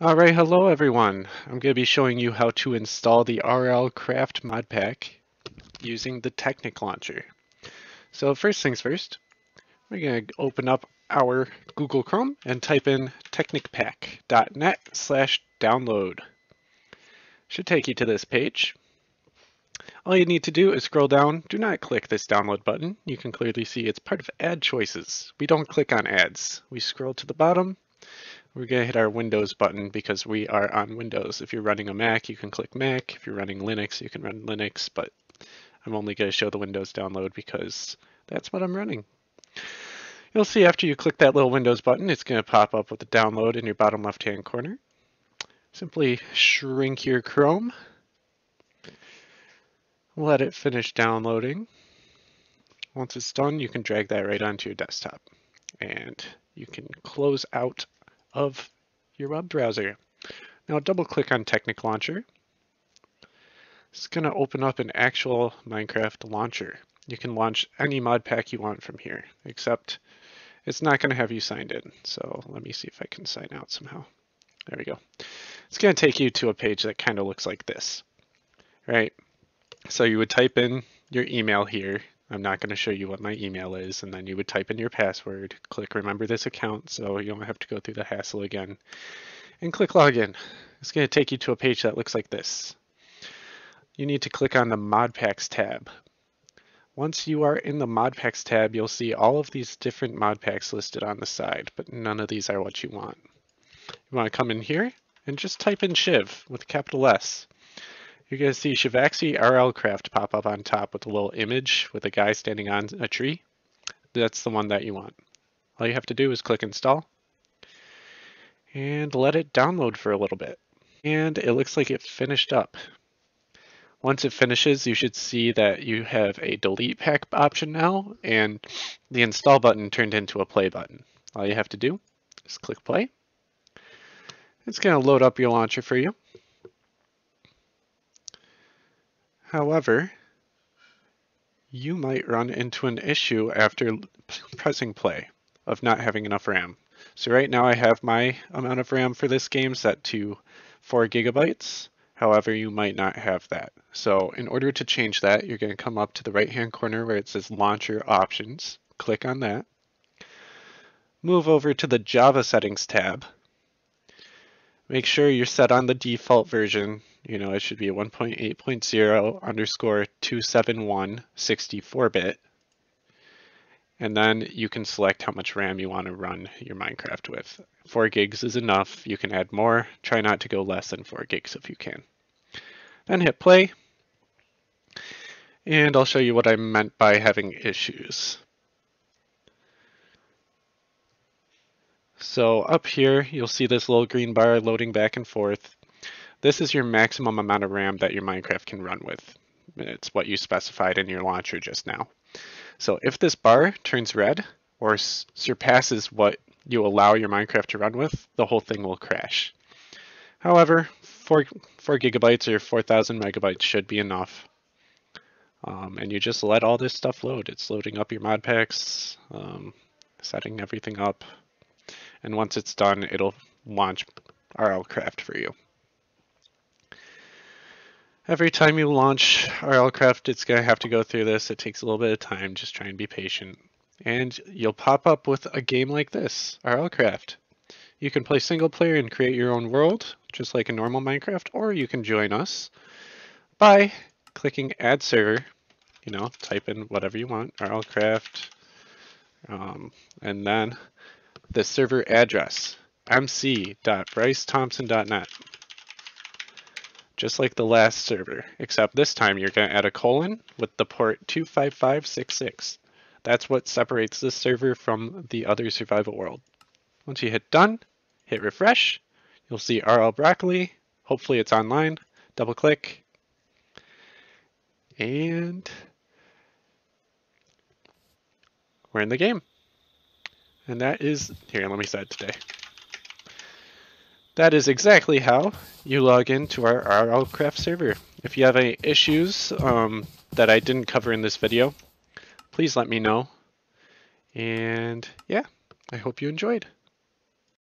Alright, hello everyone. I'm going to be showing you how to install the RL Craft mod pack using the Technic Launcher. So first things first, we're going to open up our Google Chrome and type in technicpack.net slash download. Should take you to this page. All you need to do is scroll down. Do not click this download button. You can clearly see it's part of ad choices. We don't click on ads. We scroll to the bottom we're going to hit our Windows button because we are on Windows. If you're running a Mac, you can click Mac. If you're running Linux, you can run Linux, but I'm only going to show the Windows download because that's what I'm running. You'll see after you click that little Windows button, it's going to pop up with the download in your bottom left-hand corner. Simply shrink your Chrome. Let it finish downloading. Once it's done, you can drag that right onto your desktop. And you can close out of your web browser. Now double click on Technic Launcher. It's going to open up an actual Minecraft launcher. You can launch any mod pack you want from here, except it's not going to have you signed in. So let me see if I can sign out somehow. There we go. It's going to take you to a page that kind of looks like this, right? So you would type in your email here I'm not going to show you what my email is, and then you would type in your password, click remember this account so you don't have to go through the hassle again, and click login. It's going to take you to a page that looks like this. You need to click on the mod packs tab. Once you are in the mod packs tab, you'll see all of these different mod packs listed on the side, but none of these are what you want. You want to come in here and just type in Shiv with capital S you're going to see Shivaxi RL Craft pop up on top with a little image with a guy standing on a tree. That's the one that you want. All you have to do is click install and let it download for a little bit. And it looks like it finished up. Once it finishes, you should see that you have a delete pack option now and the install button turned into a play button. All you have to do is click play. It's going to load up your launcher for you. However, you might run into an issue after pressing play of not having enough RAM. So right now I have my amount of RAM for this game set to 4 gigabytes. However, you might not have that. So in order to change that, you're going to come up to the right hand corner where it says Launcher Options. Click on that. Move over to the Java Settings tab. Make sure you're set on the default version you know, it should be a 1.8.0 underscore 271 64-bit. And then you can select how much RAM you want to run your Minecraft with. 4 gigs is enough. You can add more. Try not to go less than 4 gigs if you can. Then hit play. And I'll show you what I meant by having issues. So up here, you'll see this little green bar loading back and forth. This is your maximum amount of RAM that your Minecraft can run with. It's what you specified in your launcher just now. So if this bar turns red or surpasses what you allow your Minecraft to run with, the whole thing will crash. However, 4, 4 gigabytes or 4000 megabytes should be enough. Um, and you just let all this stuff load. It's loading up your mod packs, um, setting everything up. And once it's done, it'll launch RL Craft for you. Every time you launch RLCraft, it's going to have to go through this. It takes a little bit of time. Just try and be patient. And you'll pop up with a game like this, RLCraft. You can play single player and create your own world, just like a normal Minecraft, or you can join us by clicking Add Server. You know, type in whatever you want, RLCraft, um, and then the server address, mc.brycethompson.net just like the last server, except this time you're going to add a colon with the port 25566. That's what separates this server from the other survival world. Once you hit done, hit refresh, you'll see RL Broccoli. Hopefully it's online. Double click. And we're in the game. And that is, here, let me set it today. That is exactly how you log into our RLCraft server. If you have any issues um, that I didn't cover in this video, please let me know. And yeah, I hope you enjoyed.